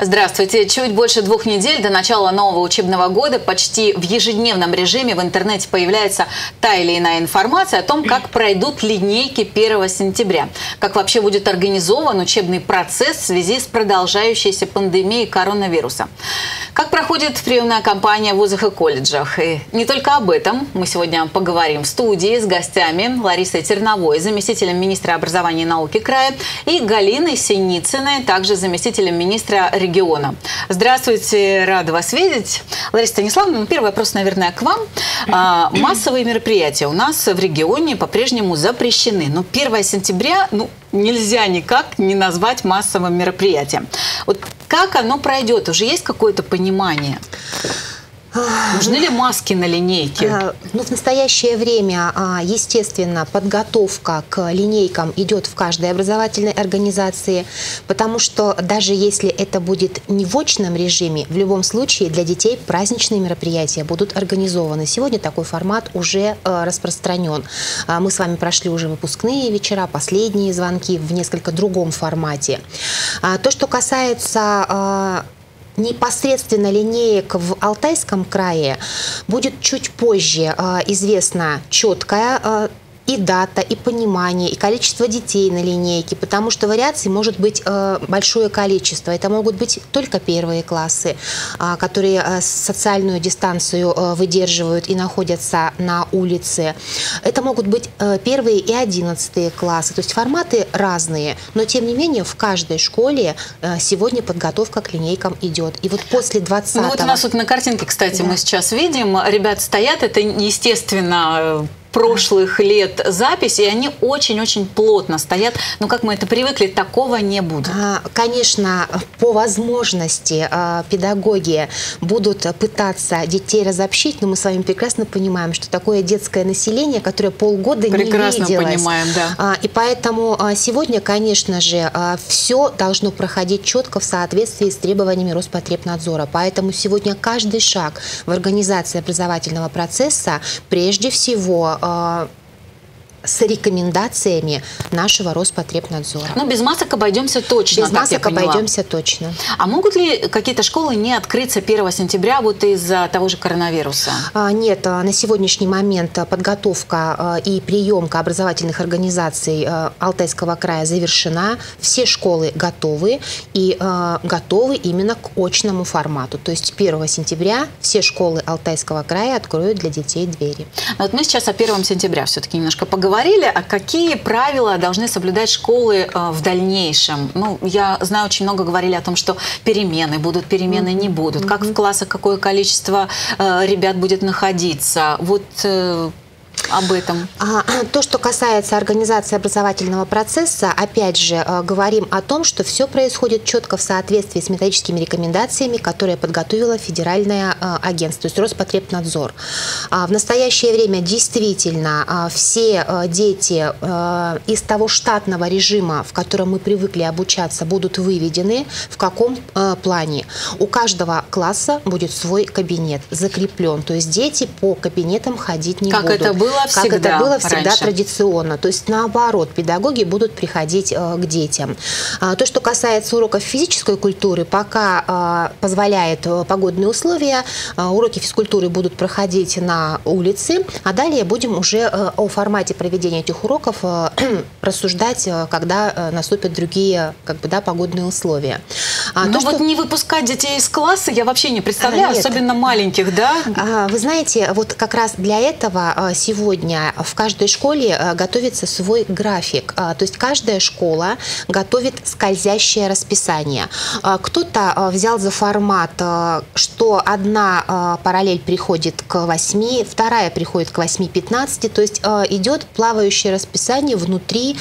Здравствуйте. Чуть больше двух недель до начала нового учебного года почти в ежедневном режиме в интернете появляется та или иная информация о том, как пройдут линейки 1 сентября, как вообще будет организован учебный процесс в связи с продолжающейся пандемией коронавируса. Как проходит приемная кампания в вузах и колледжах? И не только об этом мы сегодня поговорим в студии с гостями Ларисой Терновой, заместителем министра образования и науки края, и Галиной Синицыной, также заместителем министра региона. Здравствуйте, рада вас видеть. Лариса Станиславовна, ну, первый вопрос, наверное, к вам. А, массовые мероприятия у нас в регионе по-прежнему запрещены. Но 1 сентября, ну, нельзя никак не назвать массовым мероприятием. Вот как оно пройдет? Уже есть какое-то понимание? Нужны ли маски на линейке? А, ну, в настоящее время, а, естественно, подготовка к линейкам идет в каждой образовательной организации, потому что даже если это будет не в очном режиме, в любом случае для детей праздничные мероприятия будут организованы. Сегодня такой формат уже а, распространен. Мы с вами прошли уже выпускные вечера, последние звонки в несколько другом формате. То, что касается непосредственно линеек в Алтайском крае будет чуть позже э, известна четкая э, и дата, и понимание, и количество детей на линейке, потому что вариаций может быть э, большое количество. Это могут быть только первые классы, э, которые э, социальную дистанцию э, выдерживают и находятся на улице. Это могут быть первые и одиннадцатые классы. То есть форматы разные, но тем не менее в каждой школе сегодня подготовка к линейкам идет. И вот после 20 Ну вот у нас вот на картинке, кстати, да. мы сейчас видим, ребят стоят, это естественно прошлых лет запись, и они очень-очень плотно стоят. Но как мы это привыкли, такого не будет. А, конечно, по возможности а, педагоги будут пытаться детей разобщить, но мы с вами прекрасно понимаем, что такое детское население, которое полгода прекрасно не виделось. понимаем, да. А, и поэтому сегодня, конечно же, все должно проходить четко в соответствии с требованиями Роспотребнадзора. Поэтому сегодня каждый шаг в организации образовательного процесса прежде всего Uh. С рекомендациями нашего Роспотребнадзора. Ну, без масок обойдемся точно, Без масок обойдемся точно. А могут ли какие-то школы не открыться 1 сентября вот из-за того же коронавируса? А, нет, а, на сегодняшний момент подготовка а, и приемка образовательных организаций Алтайского края завершена. Все школы готовы и готовы именно к очному формату. То есть 1 сентября все школы Алтайского края откроют для детей двери. Вот мы сейчас о 1 сентября все-таки немножко поговорим говорили, а какие правила должны соблюдать школы э, в дальнейшем? Ну, я знаю, очень много говорили о том, что перемены будут, перемены не будут. Как в классах какое количество э, ребят будет находиться? Вот э, об этом? А, то, что касается организации образовательного процесса, опять же, э, говорим о том, что все происходит четко в соответствии с методическими рекомендациями, которые подготовила Федеральное э, агентство, то есть Роспотребнадзор. А, в настоящее время действительно а, все э, дети из того штатного режима, в котором мы привыкли обучаться, будут выведены. В каком плане? У каждого класса будет свой кабинет закреплен, то есть дети по кабинетам ходить не как будут. Как это было всегда Как это было всегда раньше. традиционно. То есть наоборот, педагоги будут приходить э, к детям. А, то, что касается уроков физической культуры, пока а, позволяет э, погодные условия, а, уроки физкультуры будут проходить на улице, а далее будем уже э, о формате проведения этих уроков рассуждать, когда наступят другие как бы, да, погодные условия. А, Но то, вот что... не выпускать детей из класса я вообще не представляю, Нет. особенно маленьких, да? Вы знаете, вот как раз для этого сегодня сегодня в каждой школе э, готовится свой график. А, то есть каждая школа готовит скользящее расписание. А, кто-то э, взял за формат, что одна параллель приходит к 8, вторая приходит к 8.15, то есть идет плавающее расписание внутри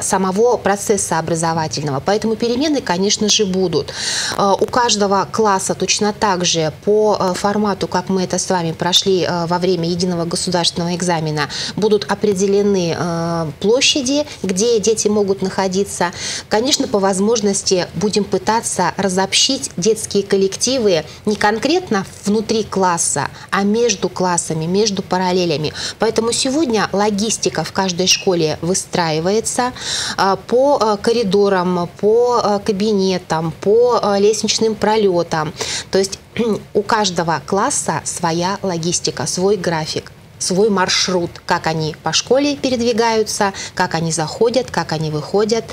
самого процесса образовательного. Поэтому перемены, конечно же, будут. У каждого класса точно так же по формату, как мы это с вами прошли во время единого государственного экзамена будут определены э, площади, где дети могут находиться. Конечно, по возможности будем пытаться разобщить детские коллективы не конкретно внутри класса, а между классами, между параллелями. Поэтому сегодня логистика в каждой школе выстраивается э, по э, коридорам, по кабинетам, по лестничным пролетам. То есть у каждого класса своя логистика, свой график свой маршрут, как они по школе передвигаются, как они заходят, как они выходят.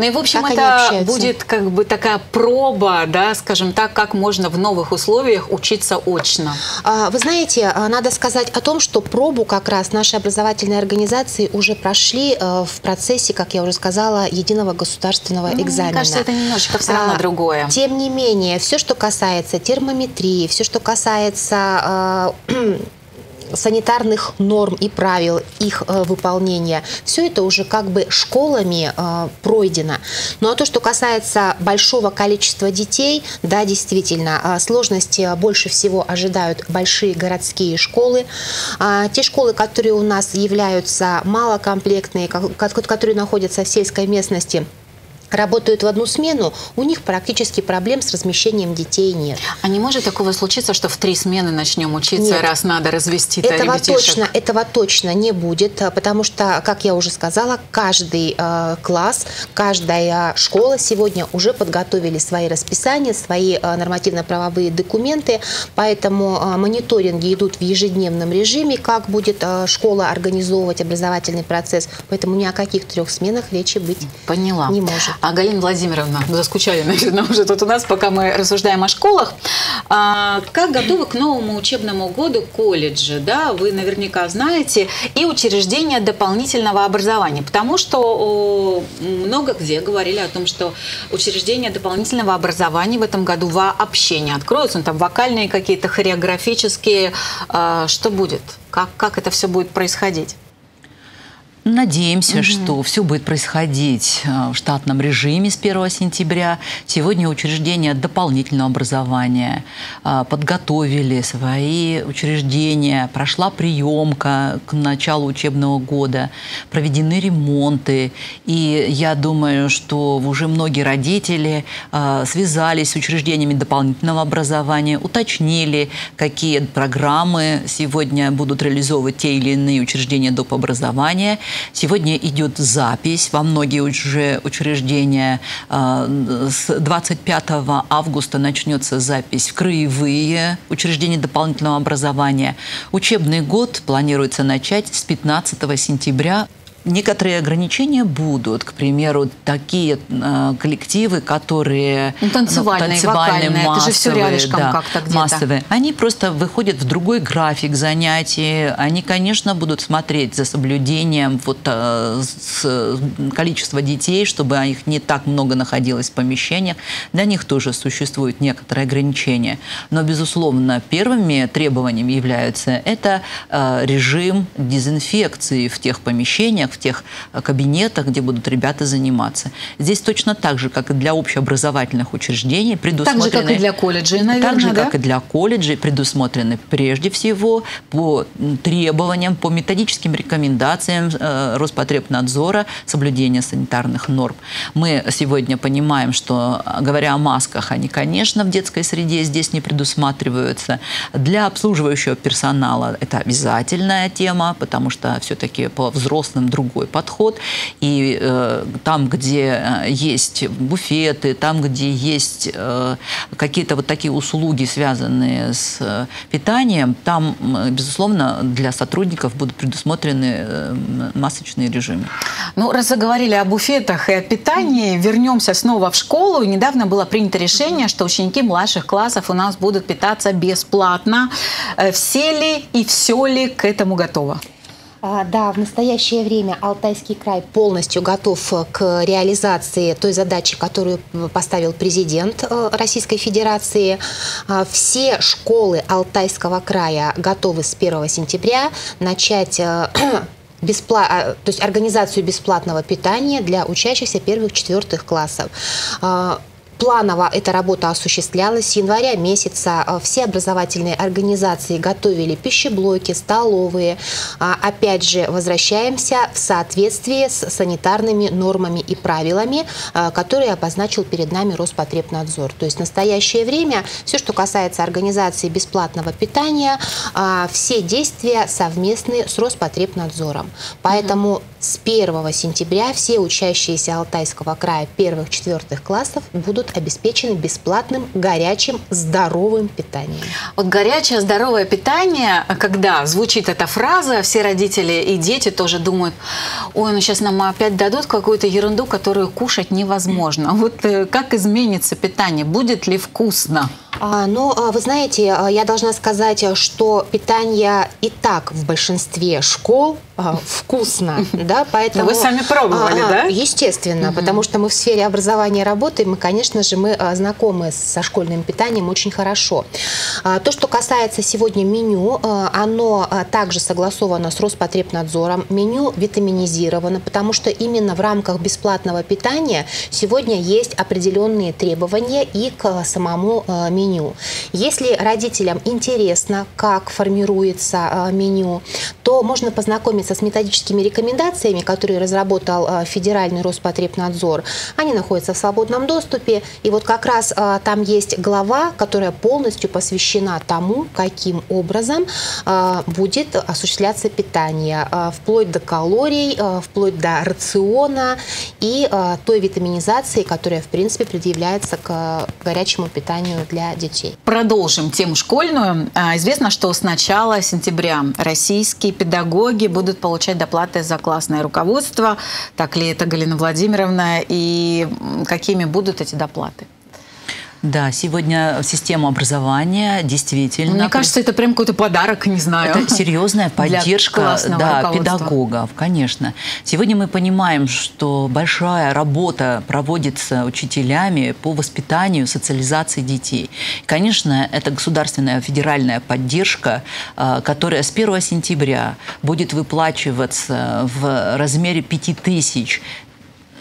Ну и, в общем, как это будет как бы такая проба, да, скажем так, как можно в новых условиях учиться очно. А, вы знаете, а, надо сказать о том, что пробу как раз наши образовательные организации уже прошли э, в процессе, как я уже сказала, единого государственного ну, экзамена. Мне кажется, это немножечко все равно а, другое. Тем не менее, все, что касается термометрии, все, что касается санитарных норм и правил их э, выполнения, все это уже как бы школами э, пройдено. Ну а то, что касается большого количества детей, да, действительно, э, сложности больше всего ожидают большие городские школы. А, те школы, которые у нас являются малокомплектные, которые находятся в сельской местности, работают в одну смену, у них практически проблем с размещением детей нет. А не может такого случиться, что в три смены начнем учиться, нет. раз надо развести этого точно, этого точно не будет, а, потому что, как я уже сказала, каждый э, класс, каждая школа сегодня уже подготовили свои расписания, свои э, нормативно-правовые документы, поэтому э, мониторинги идут в ежедневном режиме, как будет э, школа организовывать образовательный процесс, поэтому ни о каких трех сменах речи быть Поняла. не может. А Галина Владимировна, заскучали, наверное, уже тут у нас, пока мы рассуждаем о школах. А, как готовы к новому учебному году колледжи? Да, вы наверняка знаете. И учреждения дополнительного образования. Потому что много где говорили о том, что учреждения дополнительного образования в этом году вообще не откроются. Ну, там вокальные какие-то, хореографические. А, что будет? Как, как это все будет происходить? Надеемся, угу. что все будет происходить э, в штатном режиме с 1 сентября. Сегодня учреждения дополнительного образования э, подготовили свои учреждения, прошла приемка к началу учебного года, проведены ремонты. И я думаю, что уже многие родители э, связались с учреждениями дополнительного образования, уточнили, какие программы сегодня будут реализовывать те или иные учреждения доп. образования – Сегодня идет запись во многие уже учреждения. А, с 25 августа начнется запись в краевые учреждения дополнительного образования. Учебный год планируется начать с 15 сентября Некоторые ограничения будут, к примеру, такие э, коллективы, которые ну, танцевальные, ну, танцевальные массовые, это же все рядышком да, как-то где-то. Массовые. Они просто выходят в другой график занятий. Они, конечно, будут смотреть за соблюдением вот, э, с, количества детей, чтобы их не так много находилось в помещениях. Для них тоже существуют некоторые ограничения. Но, безусловно, первыми требованиями являются это э, режим дезинфекции в тех помещениях, в тех э, кабинетах, где будут ребята заниматься. Здесь точно так же, как и для общеобразовательных учреждений, предусмотрены... Так же, как и для колледжей, наверное, Так же, да? как и для колледжей, предусмотрены прежде всего по требованиям, по методическим рекомендациям э, Роспотребнадзора соблюдения санитарных норм. Мы сегодня понимаем, что, говоря о масках, они, конечно, в детской среде здесь не предусматриваются. Для обслуживающего персонала это обязательная тема, потому что все-таки по взрослым друг другой подход. И э, там, где э, есть буфеты, там, где есть э, какие-то вот такие услуги, связанные с э, питанием, там, безусловно, для сотрудников будут предусмотрены э, масочные режимы. Ну, раз заговорили о буфетах и о питании, вернемся снова в школу. Недавно было принято решение, что ученики младших классов у нас будут питаться бесплатно. Э, все ли и все ли к этому готово? А, да, в настоящее время Алтайский край полностью готов к реализации той задачи, которую поставил президент э, Российской Федерации. А, все школы Алтайского края готовы с 1 сентября начать э, беспла... А, то есть организацию бесплатного питания для учащихся первых-четвертых классов планово эта работа осуществлялась. С января месяца все образовательные организации готовили пищеблоки, столовые. Опять же, возвращаемся в соответствии с санитарными нормами и правилами, которые обозначил перед нами Роспотребнадзор. То есть в настоящее время все, что касается организации бесплатного питания, все действия совместны с Роспотребнадзором. Поэтому с 1 сентября все учащиеся Алтайского края первых-четвертых классов будут обеспечены бесплатным, горячим, здоровым питанием. Вот горячее, здоровое питание, когда звучит эта фраза, все родители и дети тоже думают, ой, ну сейчас нам опять дадут какую-то ерунду, которую кушать невозможно. Вот э, как изменится питание? Будет ли вкусно? А, ну, а, вы знаете, а, я должна сказать, что питание и так в большинстве школ вкусно, да, поэтому... Вы сами пробовали, да? Естественно, угу. потому что мы в сфере образования работаем, и, конечно же, мы знакомы со школьным питанием очень хорошо. То, что касается сегодня меню, оно также согласовано с Роспотребнадзором. Меню витаминизировано, потому что именно в рамках бесплатного питания сегодня есть определенные требования и к самому меню. Если родителям интересно, как формируется меню, то можно познакомиться ознакомиться с методическими рекомендациями, которые разработал э, Федеральный Роспотребнадзор. Они находятся в свободном доступе. И вот как раз э, там есть глава, которая полностью посвящена тому, каким образом э, будет осуществляться питание, вплоть до калорий, вплоть до рациона и той витаминизации, которая, в принципе, предъявляется к горячему питанию для детей. Продолжим тему школьную. А, известно, что с начала сентября российские педагоги будут получать доплаты за классное руководство. Так ли это, Галина Владимировна? И какими будут эти доплаты? Да, сегодня система образования действительно... Мне кажется, это прям какой-то подарок, не знаю. Это серьезная поддержка да, педагогов, конечно. Сегодня мы понимаем, что большая работа проводится учителями по воспитанию, социализации детей. Конечно, это государственная федеральная поддержка, а, которая с 1 сентября будет выплачиваться в размере 5000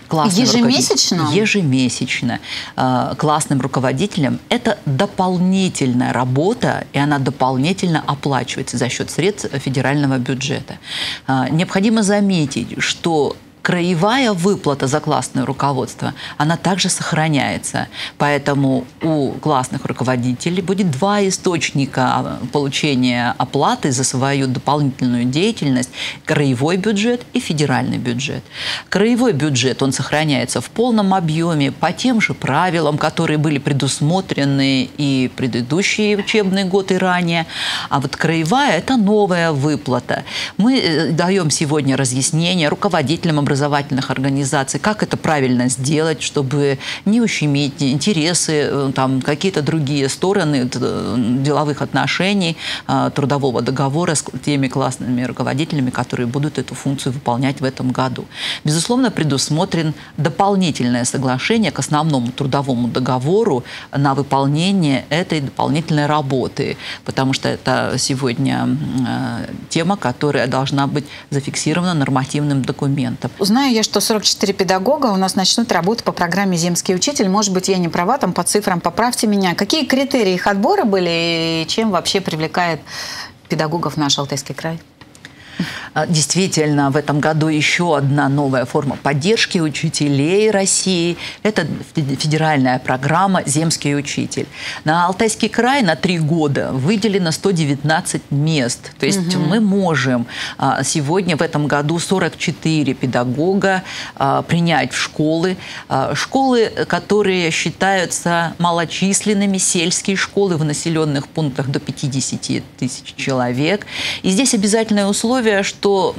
классным ежемесячно? Ежемесячно. Э, классным руководителем. Это дополнительная работа, и она дополнительно оплачивается за счет средств федерального бюджета. Э, необходимо заметить, что краевая выплата за классное руководство, она также сохраняется. Поэтому у классных руководителей будет два источника получения оплаты за свою дополнительную деятельность – краевой бюджет и федеральный бюджет. Краевой бюджет, он сохраняется в полном объеме по тем же правилам, которые были предусмотрены и предыдущие учебные годы ранее. А вот краевая – это новая выплата. Мы э, даем сегодня разъяснение руководителям образовательных организаций, как это правильно сделать, чтобы не ущемить интересы, э, там, какие-то другие стороны э, деловых отношений, э, трудового договора с теми классными руководителями, которые будут эту функцию выполнять в этом году. Безусловно, предусмотрен дополнительное соглашение к основному трудовому договору на выполнение этой дополнительной работы, потому что это сегодня тема, которая должна быть зафиксирована нормативным документом. Знаю я, что 44 педагога у нас начнут работу по программе «Земский учитель». Может быть, я не права, там по цифрам поправьте меня. Какие критерии их отбора были и чем вообще привлекает педагогов наш Алтайский край? А, действительно, в этом году еще одна новая форма поддержки учителей России. Это федеральная программа «Земский учитель». На Алтайский край на три года выделено 119 мест. То есть угу. мы можем а, сегодня в этом году 44 педагога а, принять в школы. Школы, которые считаются малочисленными, сельские школы в населенных пунктах до 50 тысяч человек. И здесь обязательное условие условие, что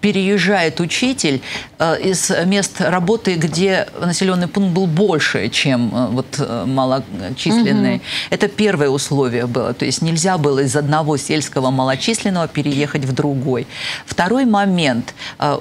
переезжает учитель э, из мест работы, где населенный пункт был больше, чем э, вот э, малочисленный. Угу. Это первое условие было. То есть нельзя было из одного сельского малочисленного переехать в другой. Второй момент.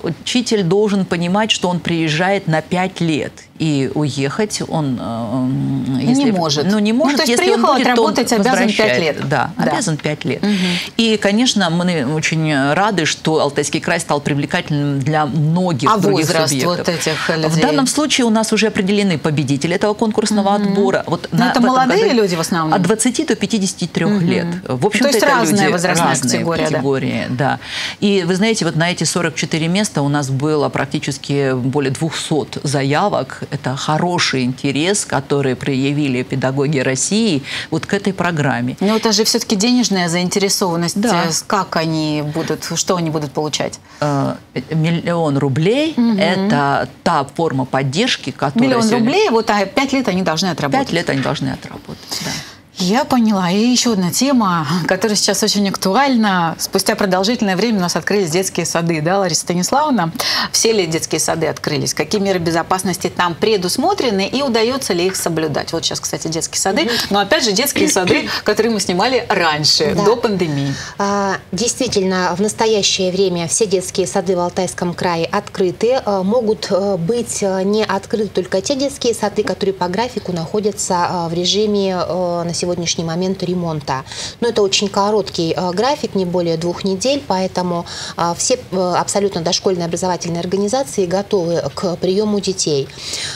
Учитель должен понимать, что он приезжает на 5 лет и уехать он э, если, не может. Ну, не может, ну, то есть если приехал он будет, отработать, он обязан 5 лет. Да, да, обязан 5 лет. Угу. И, конечно, мы очень рады, что Алтайский край стал привлекательным для многих а других возраст субъектов. вот этих людей? В данном случае у нас уже определены победители этого конкурсного угу. отбора. Вот Но на, это молодые году, люди в основном? От 20 до 53 угу. лет. В общем-то, то есть это разная люди, возрастная разные категория. категории да. да. И вы знаете, вот на эти 44 места у нас было практически более 200 заявок. Это хороший интерес, который проявили педагоги России вот к этой программе. Но это же все-таки денежная заинтересованность. Да. Как они будут, что они будут получать? Э, миллион рублей угу. – это та форма поддержки, которая… Миллион сегодня... рублей, вот а пять лет они должны отработать. Пять лет они должны отработать, да. Я поняла. И еще одна тема, которая сейчас очень актуальна. Спустя продолжительное время у нас открылись детские сады, да, Лариса Станиславовна? Все ли детские сады открылись? Какие меры безопасности там предусмотрены и удается ли их соблюдать? Вот сейчас, кстати, детские сады. Но опять же, детские сады, которые мы снимали раньше, да. до пандемии. А, действительно, в настоящее время все детские сады в Алтайском крае открыты. А, могут а, быть не открыты только те детские сады, которые по графику находятся в режиме на сегодня сегодняшний момент ремонта. Но это очень короткий э, график, не более двух недель, поэтому э, все э, абсолютно дошкольные образовательные организации готовы к приему детей.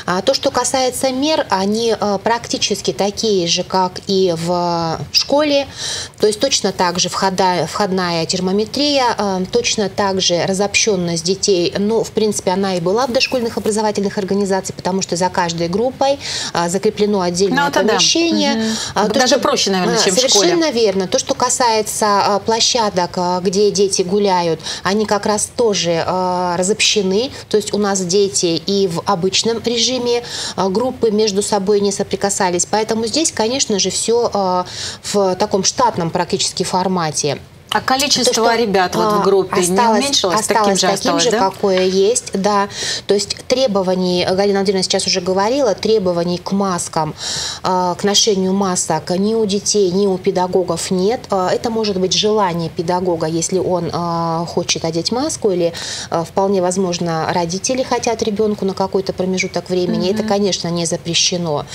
А то, что касается мер, они практически такие же, как и в школе, то есть точно так же входная, входная термометрия, точно так же разобщенность детей, ну, в принципе, она и была в дошкольных образовательных организациях, потому что за каждой группой закреплено отдельное ну, помещение. Да. Угу даже проще, наверное, чем Совершенно в школе. Совершенно верно. То, что касается а, площадок, а, где дети гуляют, они как раз тоже а, разобщены. То есть у нас дети и в обычном режиме группы между собой не соприкасались. Поэтому здесь, конечно же, все в таком штатном практически формате. А количество то, что, ребят вот в группе осталось, не уменьшилось? Осталось таким же, таким осталось, же да? какое есть, да. То есть требований, Галина Владимировна сейчас уже говорила, требований к маскам, а, к ношению масок ни у детей, ни у педагогов нет. А, это может быть желание педагога, если он а, хочет одеть маску, или вполне возможно родители хотят ребенку на какой-то промежуток времени. Mm-hmm. Это, конечно, не запрещено.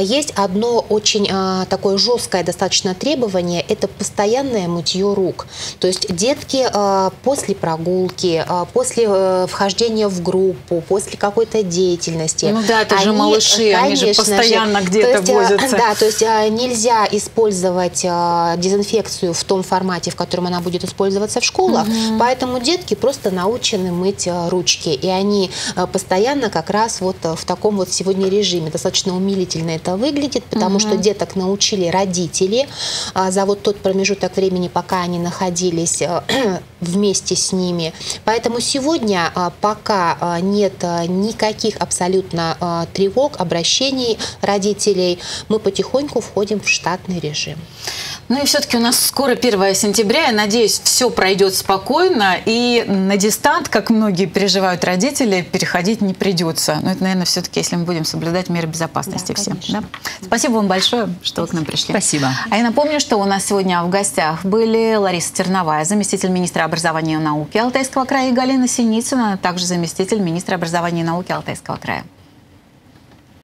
Есть одно очень такое жесткое достаточно требование, это постоянное мытье рук рук. То есть детки э, после прогулки, э, после э, вхождения в группу, после какой-то деятельности. Ну да, это они, же малыши, конечно, они же постоянно где-то возятся. Да, то есть нельзя использовать дезинфекцию в том формате, в котором она будет использоваться в школах, угу. поэтому детки просто научены мыть ручки, и они постоянно как раз вот в таком вот сегодня режиме. Достаточно умилительно это выглядит, потому угу. что деток научили родители за вот тот промежуток времени, пока они находились э, вместе с ними. Поэтому сегодня э, пока э, нет никаких абсолютно тревог, обращений родителей, мы потихоньку входим в штатный режим. Ну и все-таки у нас скоро 1 сентября. Я надеюсь, все пройдет спокойно. И на дистант, как многие переживают родители, переходить не придется. Но это, наверное, все-таки, если мы будем соблюдать меры безопасности да, все. Да? Спасибо вам большое, что вы к нам пришли. Спасибо. А я напомню, что у нас сегодня в гостях были Лариса Терновая, заместитель министра образования и науки Алтайского края, и Галина Синицына, также заместитель министра образования и науки Алтайского края.